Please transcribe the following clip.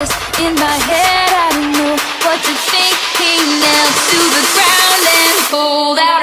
In my head, I don't know what you're thinking now. To the ground and hold out.